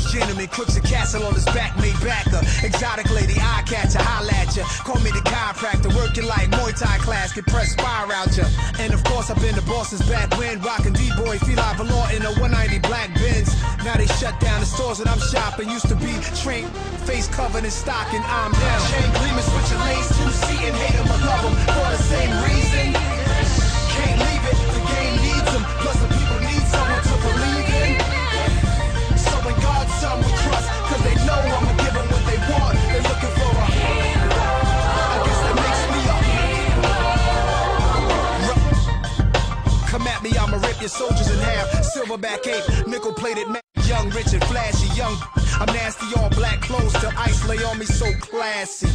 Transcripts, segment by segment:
distinguished gentleman, crooks a castle on his back, made backer. Exotic lady, eye catcher, holla at ya. Call me the chiropractor, working like Muay Thai class, get press fire out ya. And of course, I've been the boss's back when rockin' D-boy, Feli Valor in a 190 black Benz. Now they shut down the stores that I'm shopping. Used to be trained, face covered in stock, and I'm down. Chain gleaming, switching lanes, two seat and hate 'em or love 'em for the same reason. Can't Silverback ape, nickel plated man. Young, rich, and flashy. Young, I'm nasty, all black clothes till ice lay on me so classy.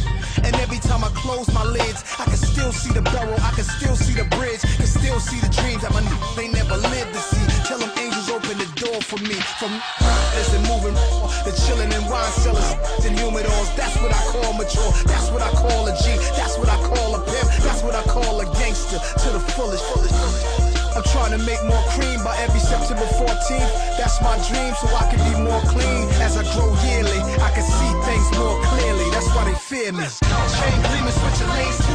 And every time I close my lids, I can still see the barrel, I can still see the bridge, can still see the dreams that my n- they never lived to see. Tell them angels open the door for me. From listen, moving, the chilling and wine cellars and humidors. That's what I call mature. That's what I call a G. That's what I call a pimp. That's what I call a gangster to the fullest. I'm trying to make more cream by every September 14th. That's my dream, so I can be more clean. As I grow yearly, I can see things more clearly. That's why they fear me. Chain gleaming, switching lanes,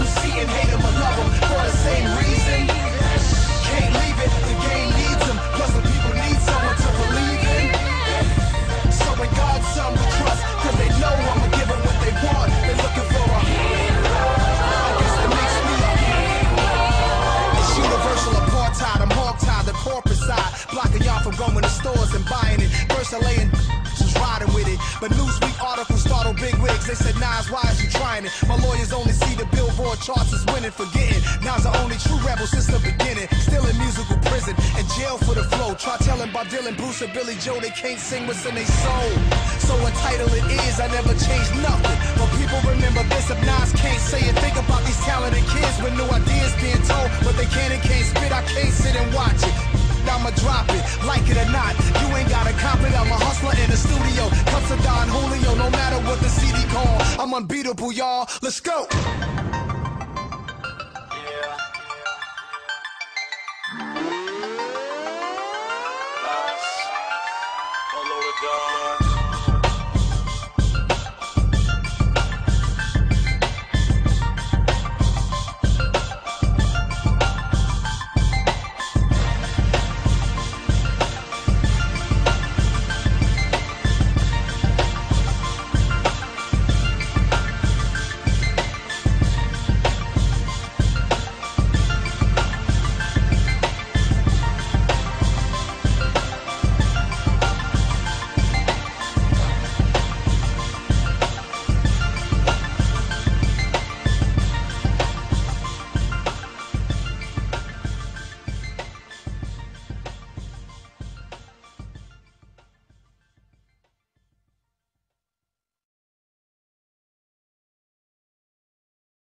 lay in was riding with it. But Newsweek articles startled big wigs. They said, Nas, why is you trying it? My lawyers only see the billboard charts as winning, forgetting. Nas the only true rebel since the beginning. Still in musical prison and jail for the flow. Try telling Bob Dylan, Bruce, or Billy Joel they can't sing what's in their soul. So entitled it is, I never changed nothing. But people remember this if Nas can't say it. I'm unbeatable, y'all. Let's go.